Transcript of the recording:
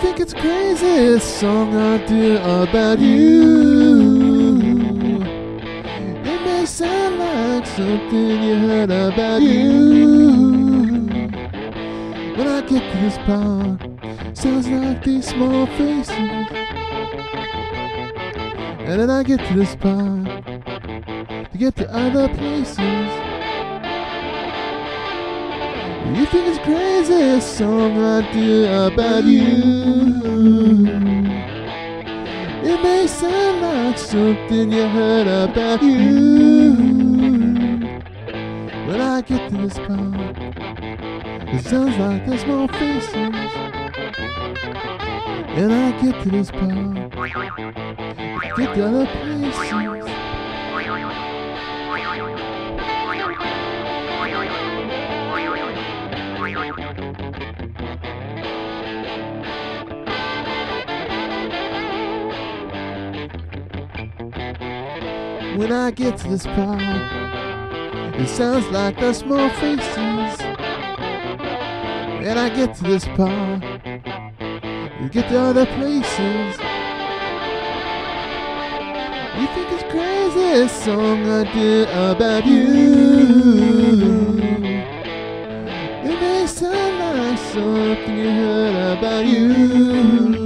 think it's crazy, song I do about you. It may sound like something you heard about you. When I get to this part, sounds like these small faces. And then I get to this part to get to other places. You think it's crazy, a song I do about you. It may sound like something you heard about you. When I get to this part, it sounds like there's more faces. And I get to this part, get to other places. When I get to this part, it sounds like the small faces. And I get to this part, you get to other places. You think it's crazy, song I did about you. It may sound like something you heard about you.